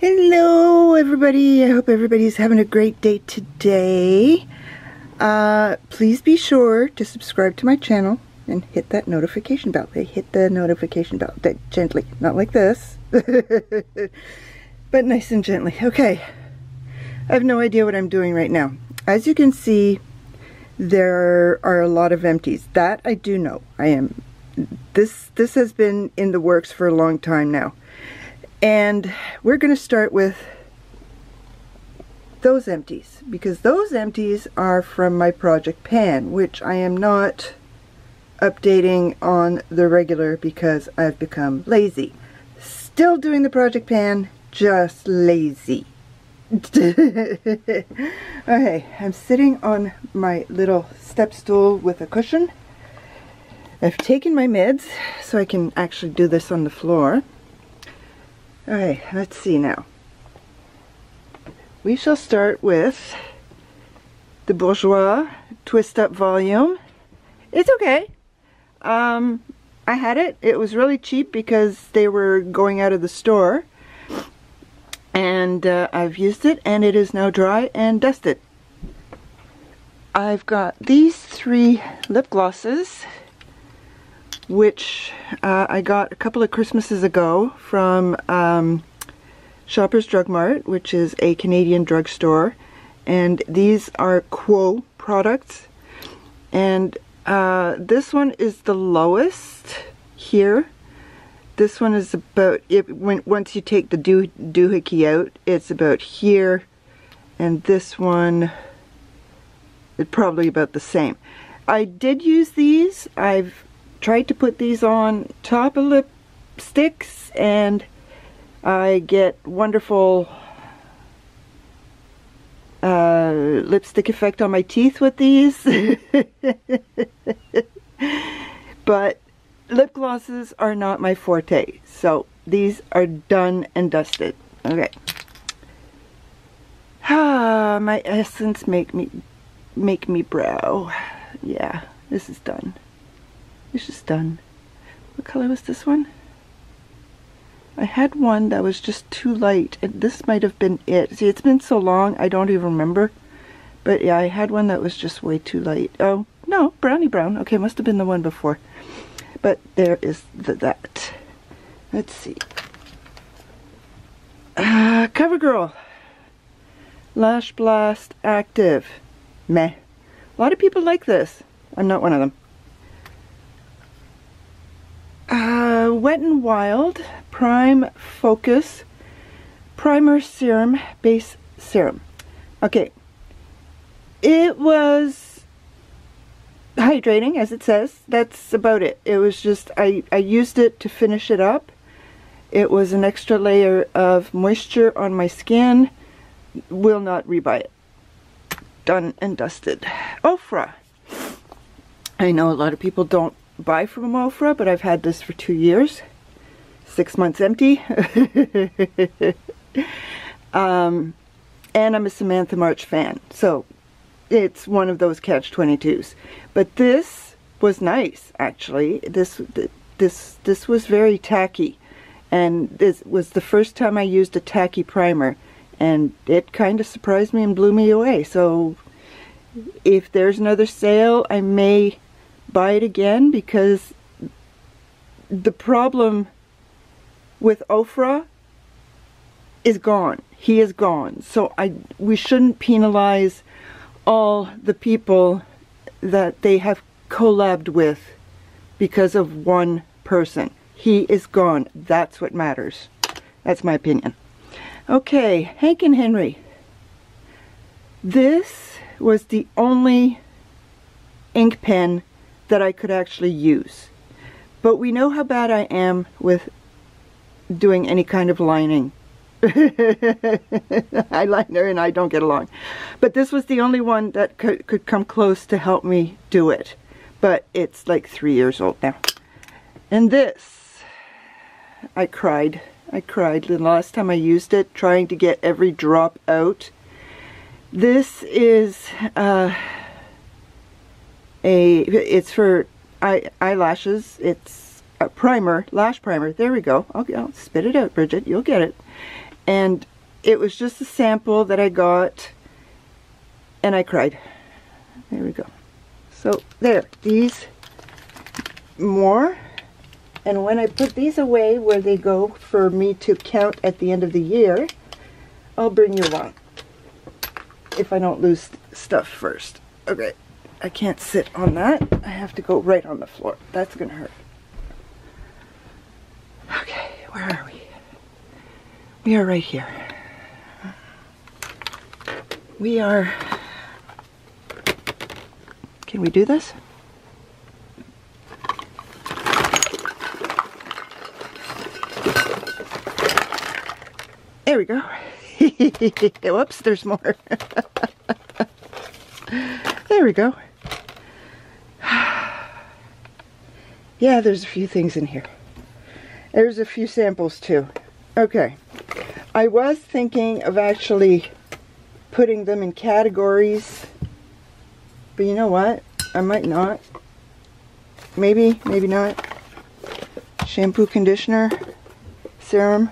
Hello everybody, I hope everybody's having a great day today. Uh, please be sure to subscribe to my channel and hit that notification bell. They hit the notification bell that gently, not like this, but nice and gently. Okay, I have no idea what I'm doing right now. As you can see, there are a lot of empties. That I do know. I am, this, this has been in the works for a long time now. And we're going to start with those empties because those empties are from my project pan which I am not updating on the regular because I've become lazy. Still doing the project pan, just lazy. okay, I'm sitting on my little step stool with a cushion. I've taken my meds so I can actually do this on the floor. Okay, let's see now. We shall start with the Bourjois Twist Up Volume. It's okay. Um, I had it. It was really cheap because they were going out of the store. And uh, I've used it and it is now dry and dusted. I've got these three lip glosses which uh, I got a couple of Christmases ago from um, Shoppers Drug Mart, which is a Canadian drugstore. And these are Quo products. And uh, this one is the lowest here. This one is about, it, when, once you take the doo doohickey out, it's about here. And this one is probably about the same. I did use these. I've tried to put these on top of lipsticks and I get wonderful uh, lipstick effect on my teeth with these. but lip glosses are not my forte. So these are done and dusted. Okay. Ah, my essence make me make me brow. Yeah, this is done. This is done. What color was this one? I had one that was just too light, and this might have been it. See, it's been so long, I don't even remember. But yeah, I had one that was just way too light. Oh, no, brownie brown. Okay, must have been the one before. But there is the, that. Let's see. Uh, CoverGirl. Lash Blast Active. Meh. A lot of people like this. I'm not one of them. Uh, Wet n Wild Prime Focus Primer Serum Base Serum. Okay. It was hydrating, as it says. That's about it. It was just, I, I used it to finish it up. It was an extra layer of moisture on my skin. Will not rebuy it. Done and dusted. Ofra. I know a lot of people don't buy from Ofra, but I've had this for two years. Six months empty. um, and I'm a Samantha March fan, so it's one of those catch-22s. But this was nice, actually. This, this, this was very tacky. And this was the first time I used a tacky primer. And it kind of surprised me and blew me away. So if there's another sale, I may buy it again because the problem with Ofra is gone. He is gone. So I we shouldn't penalize all the people that they have collabed with because of one person. He is gone. That's what matters. That's my opinion. Okay, Hank and Henry. This was the only ink pen that I could actually use. But we know how bad I am with doing any kind of lining. Eyeliner and I don't get along. But this was the only one that could, could come close to help me do it. But it's like three years old now. And this, I cried. I cried the last time I used it, trying to get every drop out. This is, uh, a, it's for eye, eyelashes. It's a primer, lash primer. There we go. Okay, I'll spit it out, Bridget. You'll get it. And it was just a sample that I got and I cried. There we go. So there, these more. And when I put these away where they go for me to count at the end of the year, I'll bring you along. If I don't lose stuff first. Okay, I can't sit on that. I have to go right on the floor. That's to hurt. Okay, where are we? We are right here. We are... Can we do this? There we go. Whoops, there's more. there we go. Yeah, there's a few things in here. There's a few samples too. Okay. I was thinking of actually putting them in categories. But you know what? I might not. Maybe, maybe not. Shampoo, conditioner, serum.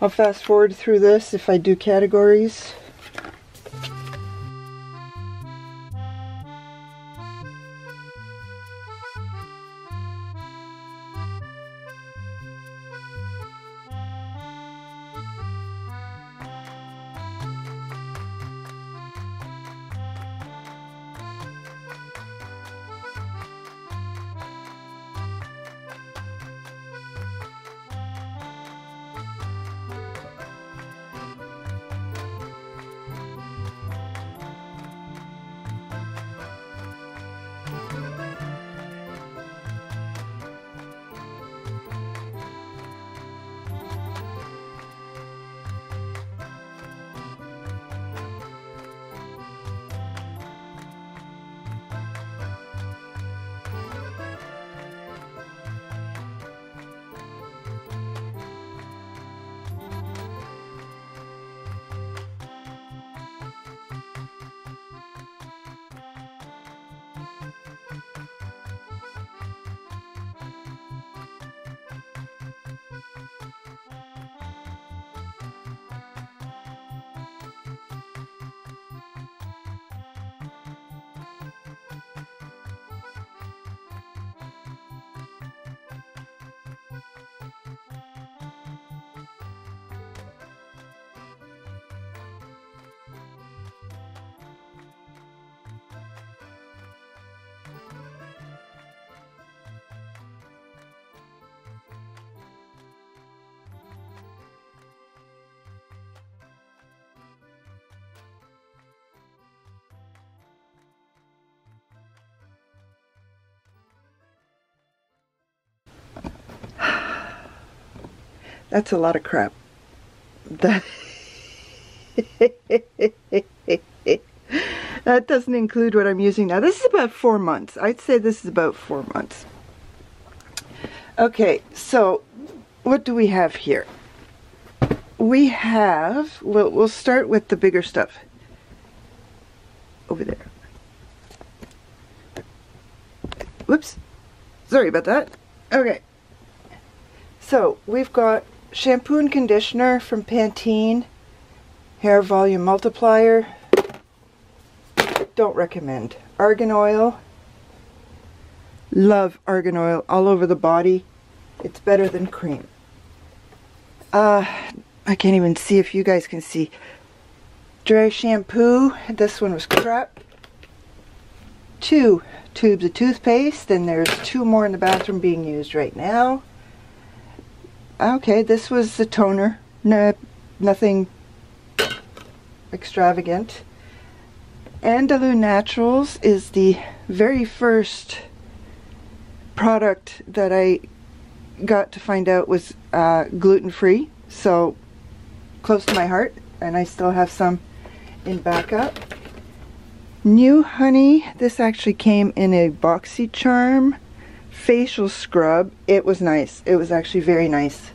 I'll fast forward through this if I do categories. That's a lot of crap. That, that doesn't include what I'm using now. This is about four months. I'd say this is about four months. Okay, so what do we have here? We have, we'll, we'll start with the bigger stuff. Over there. Whoops. Sorry about that. Okay. So, we've got shampoo and conditioner from Pantene. Hair volume multiplier. Don't recommend. Argan oil. Love argan oil all over the body. It's better than cream. Uh, I can't even see if you guys can see. Dry shampoo. This one was crap. Two tubes of toothpaste. And there's two more in the bathroom being used right now. Okay, this was the toner. No, nothing extravagant. Andalou Naturals is the very first product that I got to find out was uh, gluten-free. So close to my heart. And I still have some in backup. New Honey. This actually came in a BoxyCharm facial scrub. It was nice. It was actually very nice.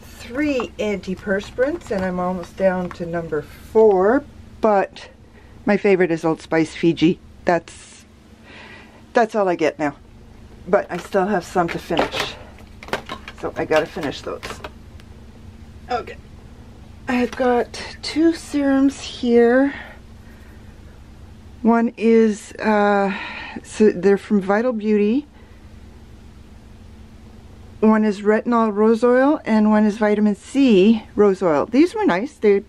Three antiperspirants, and I'm almost down to number four, but my favorite is Old Spice Fiji. That's, that's all I get now. But I still have some to finish. So I gotta finish those. Okay. I've got two serums here. One is, uh, so they're from Vital Beauty. One is retinol rose oil and one is vitamin C rose oil. These were nice. They,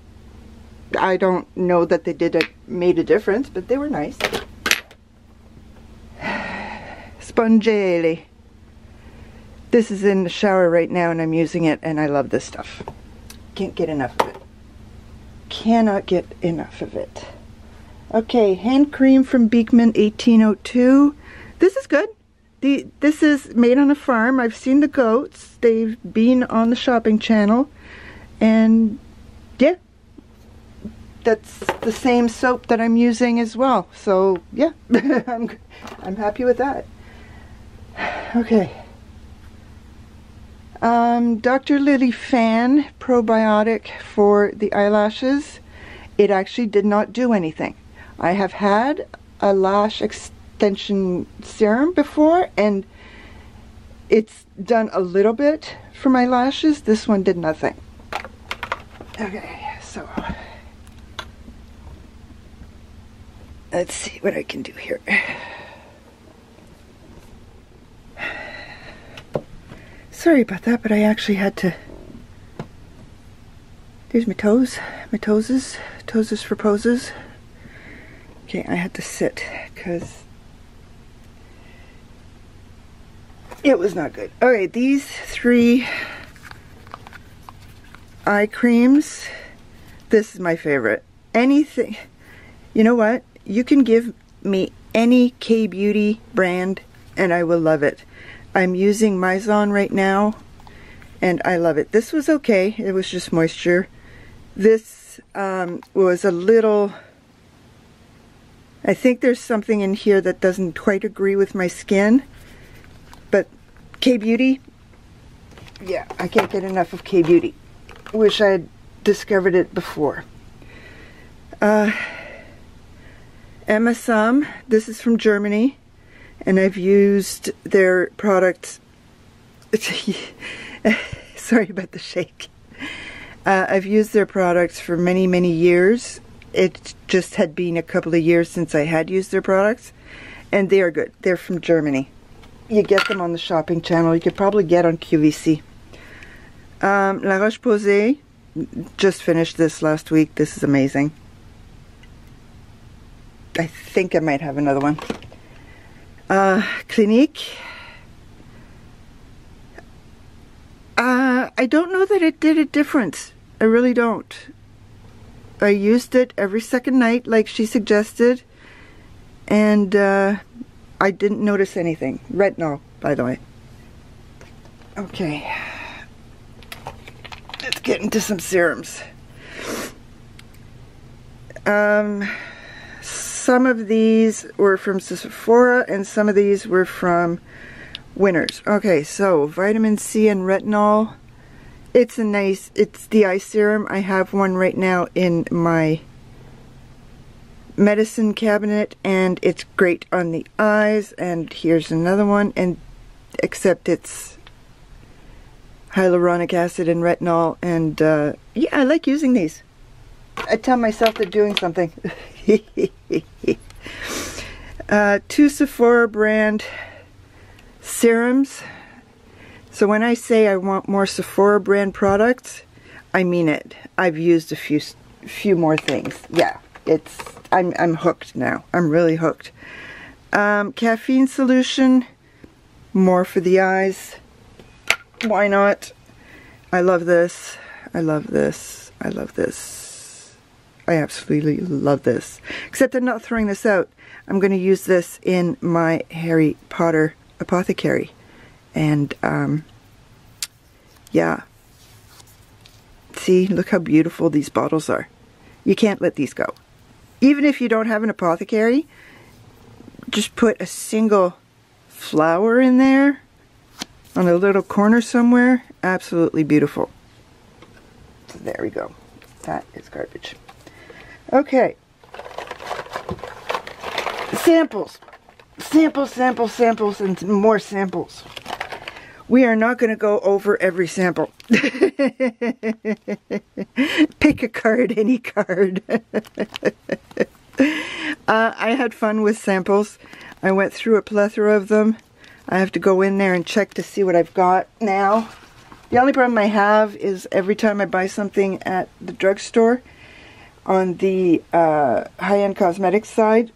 I don't know that they did a, made a difference, but they were nice. Spongellé. This is in the shower right now and I'm using it and I love this stuff. Can't get enough of it. Cannot get enough of it. Okay, hand cream from Beekman 1802. This is good. The, this is made on a farm. I've seen the goats. They've been on the shopping channel. And yeah, that's the same soap that I'm using as well. So yeah, I'm, I'm happy with that. Okay. Um, Dr. Lily Fan probiotic for the eyelashes. It actually did not do anything. I have had a lash extension serum before and it's done a little bit for my lashes. This one did nothing. Okay, so let's see what I can do here. Sorry about that, but I actually had to. There's my toes, my toeses, toeses for poses. Okay, I had to sit because it was not good. All right, these three eye creams. This is my favorite. Anything, you know what? You can give me any K-Beauty brand and I will love it. I'm using Mizon right now and I love it. This was okay. It was just moisture. This um, was a little... I think there's something in here that doesn't quite agree with my skin. But K-Beauty, yeah, I can't get enough of K-Beauty. Wish I had discovered it before. Uh, M. Asam, this is from Germany and I've used their products. Sorry about the shake. Uh, I've used their products for many, many years. It just had been a couple of years since I had used their products, and they are good. They're from Germany. You get them on the shopping channel. You could probably get on QVC. Um, La Roche-Posay, just finished this last week. This is amazing. I think I might have another one uh, Clinique. Uh, I don't know that it did a difference. I really don't. I used it every second night like she suggested and uh, I didn't notice anything. Retinol, by the way. Okay. Let's get into some serums. Um, some of these were from Sephora and some of these were from Winners. Okay, so vitamin C and retinol. It's a nice, it's the eye serum. I have one right now in my medicine cabinet and it's great on the eyes and here's another one and except it's hyaluronic acid and retinol and uh, yeah I like using these I tell myself they're doing something uh, two Sephora brand serums. So when I say I want more Sephora brand products, I mean it. I've used a few few more things. Yeah, it's I'm I'm hooked now. I'm really hooked. Um, caffeine solution, more for the eyes. Why not? I love this. I love this. I love this. I absolutely love this. Except I'm not throwing this out. I'm going to use this in my Harry Potter apothecary. And, um, yeah. See, look how beautiful these bottles are. You can't let these go. Even if you don't have an apothecary, just put a single flower in there on a little corner somewhere. Absolutely beautiful. So there we go. That is garbage. Okay. Samples. Samples, samples, samples, and more samples. We are not going to go over every sample. Pick a card, any card. uh, I had fun with samples. I went through a plethora of them. I have to go in there and check to see what I've got now. The only problem I have is every time I buy something at the drugstore on the uh, high-end cosmetics side,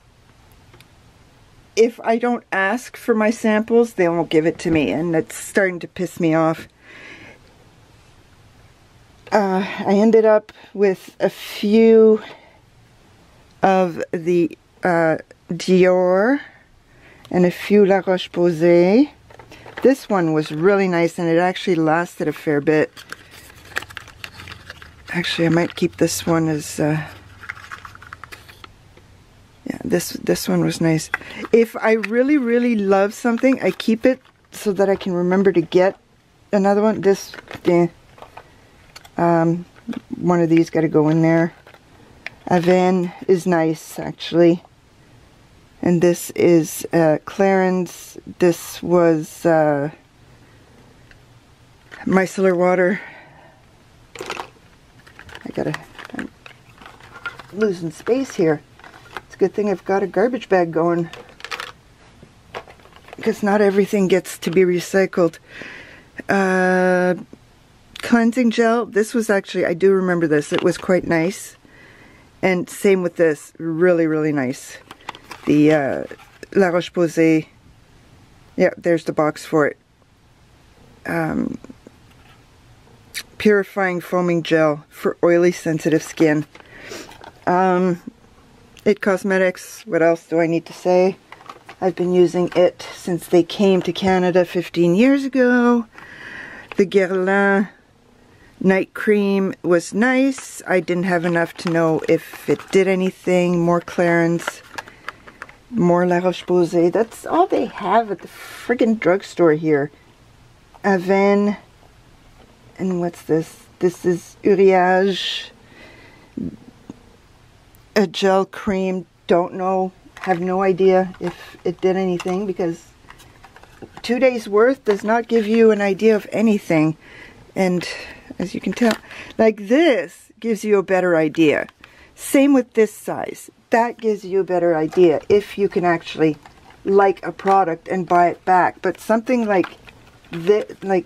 if I don't ask for my samples, they won't give it to me, and it's starting to piss me off. Uh, I ended up with a few of the uh, Dior and a few La Roche-Posay. This one was really nice, and it actually lasted a fair bit. Actually, I might keep this one as... Uh, this this one was nice. If I really, really love something, I keep it so that I can remember to get another one. This, yeah, um, one of these got to go in there. Avène is nice, actually. And this is uh, Clarins. This was uh, micellar water. I gotta, I'm losing space here. It's a good thing I've got a garbage bag going because not everything gets to be recycled. Uh, cleansing gel, this was actually, I do remember this, it was quite nice. And same with this, really, really nice. The uh, La Roche-Posay, yeah, there's the box for it. Um, purifying foaming gel for oily sensitive skin. Um, It Cosmetics, what else do I need to say? I've been using it since they came to Canada 15 years ago. The Guerlain night cream was nice. I didn't have enough to know if it did anything. More Clarins, more La Roche-Posay. That's all they have at the friggin' drugstore here. Avène, and what's this? This is Uriage a gel cream. Don't know, have no idea if it did anything because two days worth does not give you an idea of anything. And as you can tell, like this gives you a better idea. Same with this size. That gives you a better idea if you can actually like a product and buy it back. But something like this, like,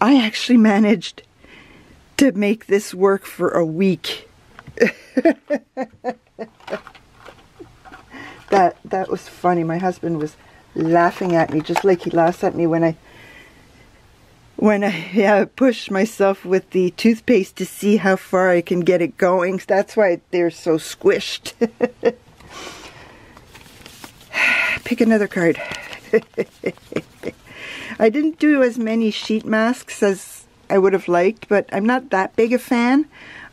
I actually managed to make this work for a week that that was funny. My husband was laughing at me just like he laughs at me when I when I yeah, push myself with the toothpaste to see how far I can get it going. That's why they're so squished. Pick another card. I didn't do as many sheet masks as I would have liked, but I'm not that big a fan.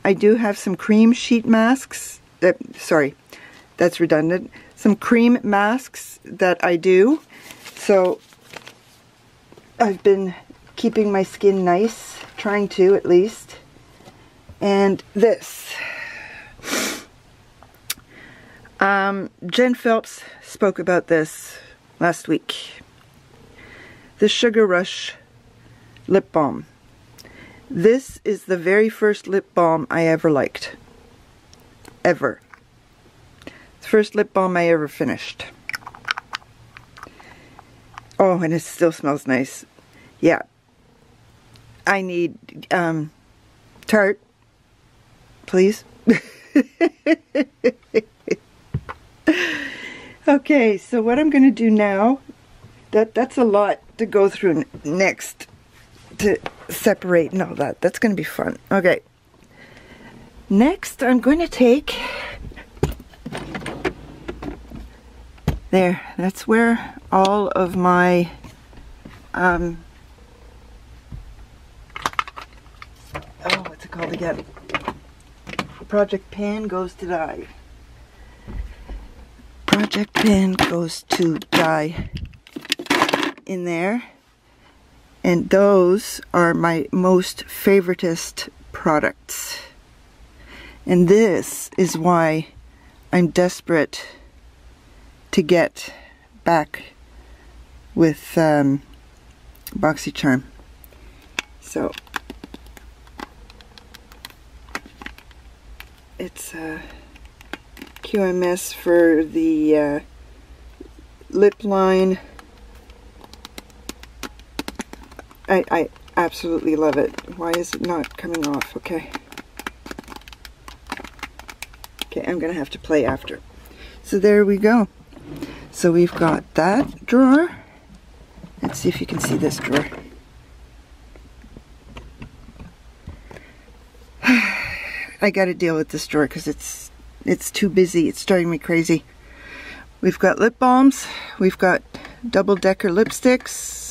I do have some cream sheet masks. Sorry, that's redundant. Some cream masks that I do. So I've been keeping my skin nice, trying to at least. And this. Um, Jen Phelps spoke about this last week. The Sugar Rush Lip Balm. This is the very first lip balm I ever liked. Ever. The first lip balm I ever finished. Oh, and it still smells nice. Yeah. I need, um, Tarte, please. okay, so what I'm going to do now, that that's a lot to go through next to separate and all that. That's going to be fun. Okay. Next, I'm going to take... There, that's where all of my um, oh, what's it called again? Project Pan goes to die. Project Pan goes to die in there. And those are my most favoritist products. And this is why I'm desperate to get back with um, BoxyCharm. So it's a QMS for the uh, lip line. I, I absolutely love it. Why is it not coming off? Okay. Okay, I'm going to have to play after. So there we go. So we've got that drawer. Let's see if you can see this drawer. I got to deal with this drawer because it's it's too busy. It's driving me crazy. We've got lip balms. We've got double-decker lipsticks.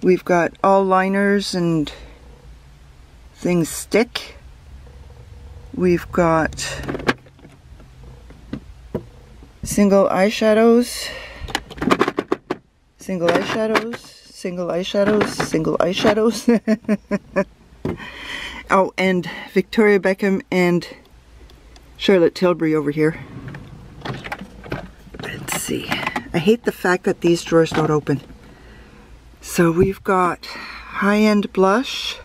We've got all liners and things stick. We've got single eyeshadows, single eyeshadows, single eyeshadows, single eyeshadows. oh, and Victoria Beckham and Charlotte Tilbury over here. Let's see. I hate the fact that these drawers don't open. So we've got high-end blush.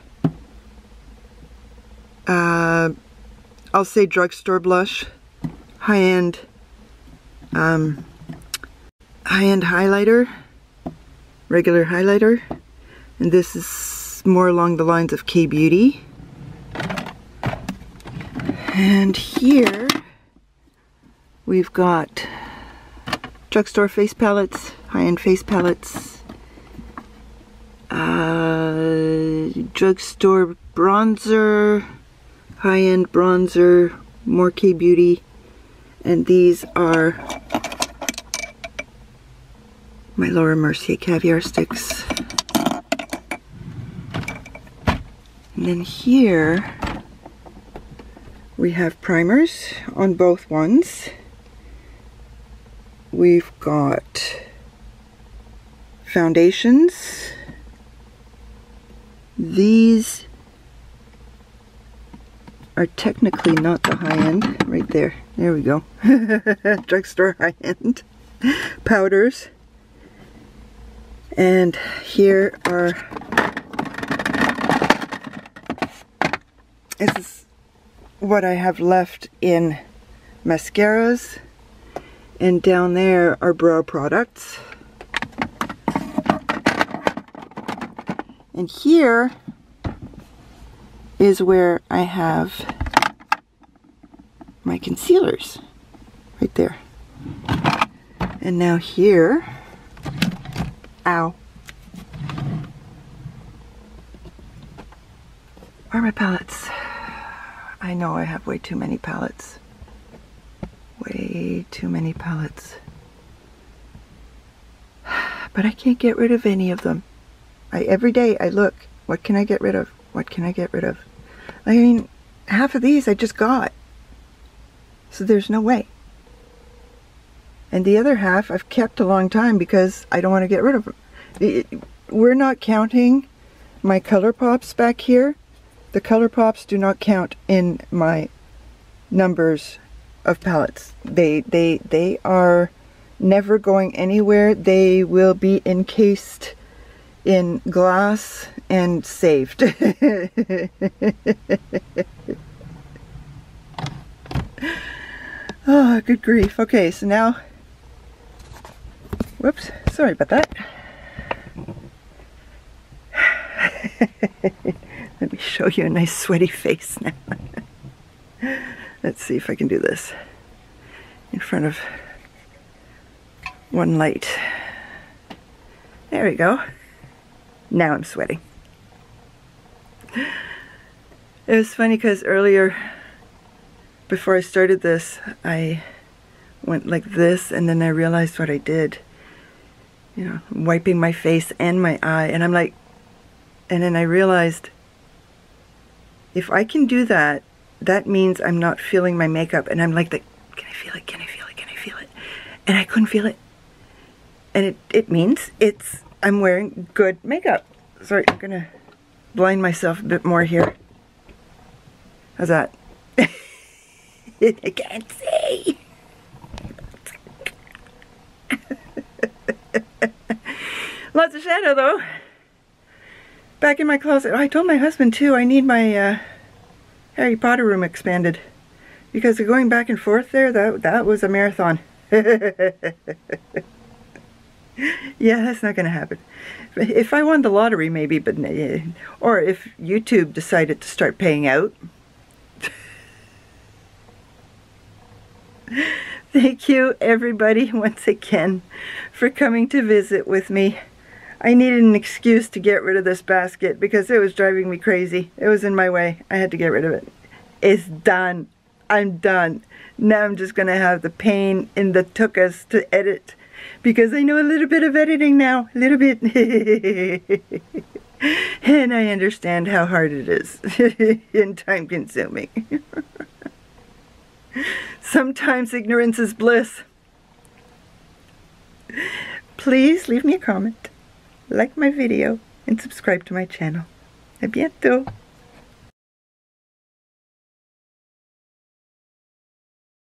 Uh, I'll say drugstore blush, high-end um, high-end highlighter, regular highlighter, and this is more along the lines of K-Beauty. And here we've got drugstore face palettes, high-end face palettes, uh, drugstore bronzer, high-end bronzer, more K-Beauty, and these are my Laura Mercier caviar sticks. And then here we have primers on both ones. We've got foundations. These are technically not the high end. Right there. There we go. Drugstore high end. Powders. And here are... This is what I have left in mascaras. And down there are brow products. And here is where I have my concealers right there. And now here, ow, Where are my palettes. I know I have way too many palettes. Way too many palettes. But I can't get rid of any of them. I, every day I look, what can I get rid of? What can I get rid of? I mean, half of these I just got. So there's no way. And the other half I've kept a long time because I don't want to get rid of them. we're not counting my ColourPops back here. The ColourPops do not count in my numbers of palettes. They, they, they are never going anywhere. They will be encased in glass and saved. oh, good grief. Okay, so now, whoops, sorry about that. Let me show you a nice sweaty face now. Let's see if I can do this in front of one light. There we go. Now I'm sweating. It was funny because earlier, before I started this, I went like this and then I realized what I did. You know, wiping my face and my eye and I'm like, and then I realized if I can do that, that means I'm not feeling my makeup and I'm like, the, can I feel it? Can I feel it? Can I feel it? And I couldn't feel it. And it, it means it's I'm wearing good makeup. Sorry, I'm gonna blind myself a bit more here. How's that? I can't see. Lots of shadow though. back in my closet. I told my husband too, I need my uh, Harry Potter room expanded. Because going back and forth there, that, that was a marathon. yeah, that's not going to happen. If I won the lottery, maybe, but or if YouTube decided to start paying out. Thank you, everybody, once again, for coming to visit with me. I needed an excuse to get rid of this basket because it was driving me crazy. It was in my way. I had to get rid of it. It's done. I'm done. Now I'm just going to have the pain in the tukas to edit because I know a little bit of editing now, a little bit. and I understand how hard it is and time consuming. Sometimes ignorance is bliss. Please leave me a comment, like my video, and subscribe to my channel. A bientôt!